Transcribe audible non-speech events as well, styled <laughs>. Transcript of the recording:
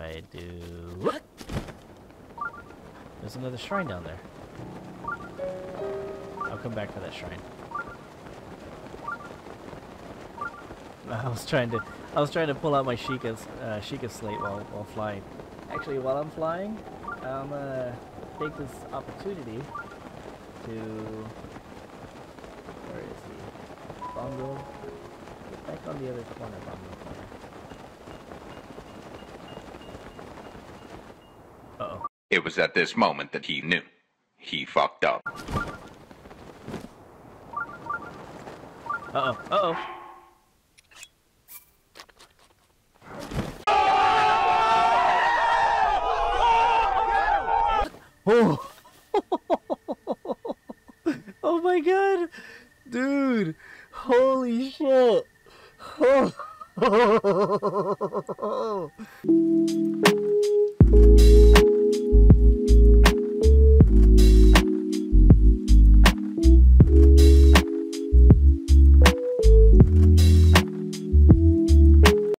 I do... There's another shrine down there. I'll come back for that shrine. <laughs> I was trying to, I was trying to pull out my Sheikah's, uh, Sheikah slate while while flying. Actually, while I'm flying, I'm gonna take this opportunity to. Where is he? Bongo. Get back on the other corner, Bongo corner. Uh oh. It was at this moment that he knew. He fucked up. Uh oh. Uh oh. Oh! <laughs> oh my god! Dude! Holy shit! Oh. <laughs> <laughs>